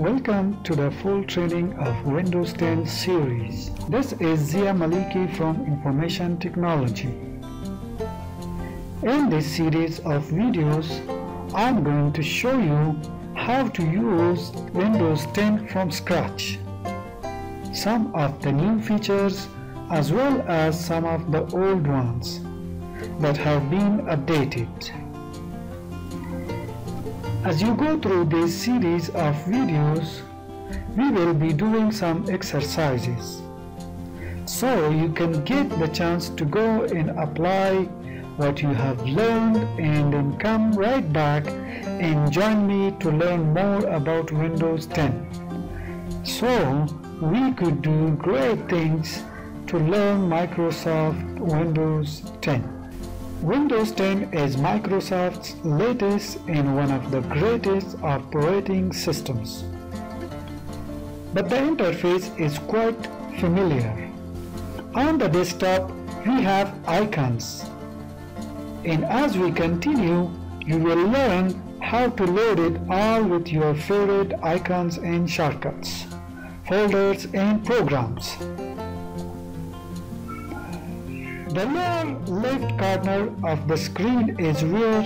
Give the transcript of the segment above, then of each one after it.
Welcome to the full training of Windows 10 series. This is Zia Maliky from Information Technology. In this series of videos, I'm going to show you how to use Windows 10 from scratch. Some of the new features as well as some of the old ones that have been updated. As you go through this series of videos, we will be doing some exercises. So you can get the chance to go and apply what you have learned and then come right back and join me to learn more about Windows 10. So we could do great things to learn Microsoft Windows 10. Windows 10 is Microsoft's latest and one of the greatest operating systems. But the interface is quite familiar. On the desktop, we have icons. And as we continue, you will learn how to load it all with your favorite icons and shortcuts, folders and programs. The lower left corner of the screen is where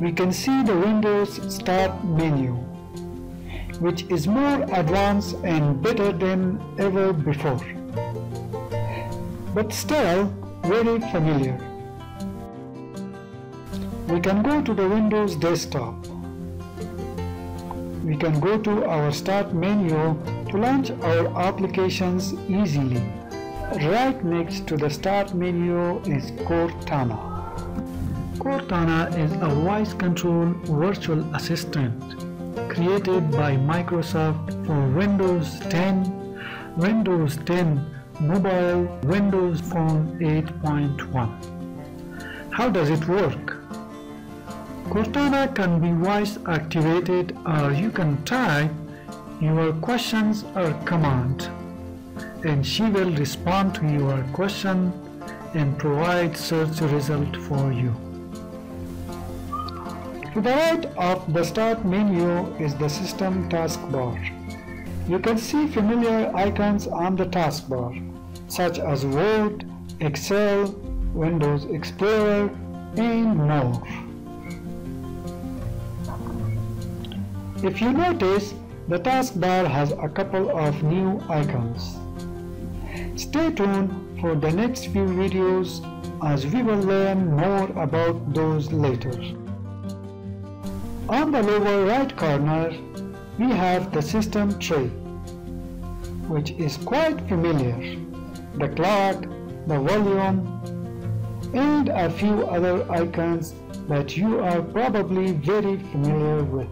we can see the Windows Start menu, which is more advanced and better than ever before, but still very familiar. We can go to the Windows desktop. We can go to our Start menu to launch our applications easily. Right next to the Start menu is Cortana. Cortana is a voice control virtual assistant created by Microsoft for Windows 10, Windows 10 Mobile, Windows Phone 8.1. How does it work? Cortana can be voice activated or you can type your questions or command and she will respond to your question and provide search result for you. To the right of the Start menu is the System taskbar. You can see familiar icons on the taskbar, such as Word, Excel, Windows Explorer, and more. If you notice, the taskbar has a couple of new icons. Stay tuned for the next few videos as we will learn more about those later. On the lower right corner, we have the system tray, which is quite familiar. The clock, the volume, and a few other icons that you are probably very familiar with.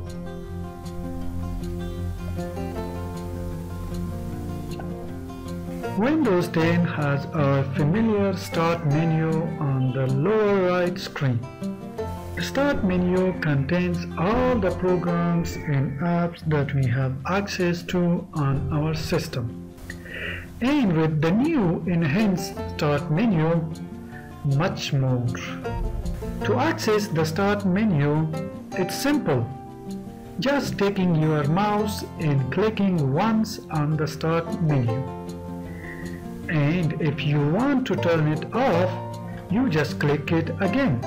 Windows 10 has a familiar Start menu on the lower right screen. The Start menu contains all the programs and apps that we have access to on our system. And with the new enhanced Start menu, much more. To access the Start menu, it's simple. Just taking your mouse and clicking once on the Start menu and if you want to turn it off you just click it again.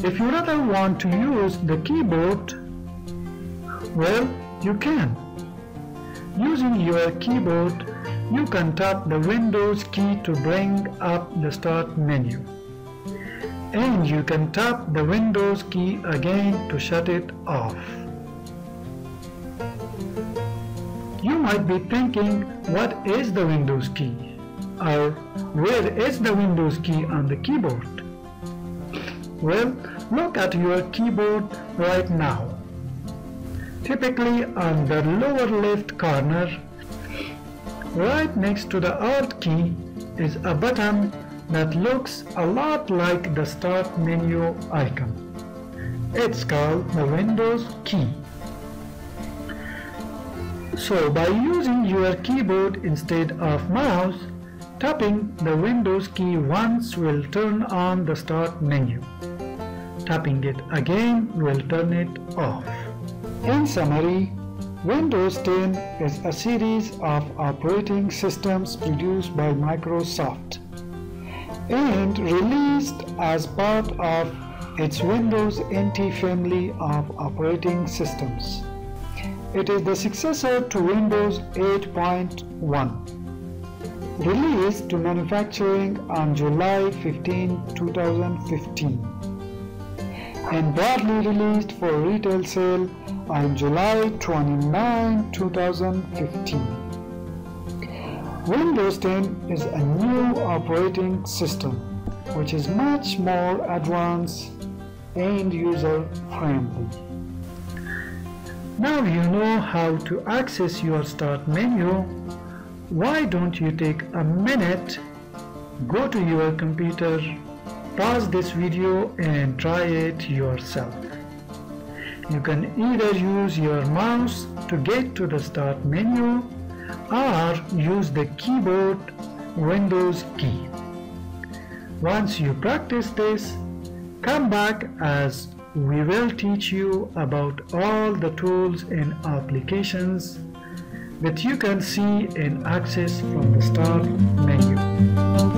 If you rather want to use the keyboard well you can. Using your keyboard you can tap the Windows key to bring up the Start menu. And you can tap the Windows key again to shut it off You might be thinking, what is the Windows key? Or where is the Windows key on the keyboard? Well, look at your keyboard right now. Typically on the lower left corner, right next to the Alt key is a button that looks a lot like the Start menu icon. It's called the Windows key. So by using your keyboard instead of mouse, tapping the Windows key once will turn on the Start menu. Tapping it again will turn it off. In summary, Windows 10 is a series of operating systems produced by Microsoft and released as part of its Windows NT family of operating systems. It is the successor to Windows 8.1 released to manufacturing on July 15, 2015 and broadly released for retail sale on July 29, 2015. Windows 10 is a new operating system which is much more advanced and user friendly. Now you know how to access your start menu. Why don't you take a minute, go to your computer, pause this video and try it yourself. You can either use your mouse to get to the start menu or use the keyboard Windows key. Once you practice this, come back as we will teach you about all the tools and applications that you can see and access from the start menu.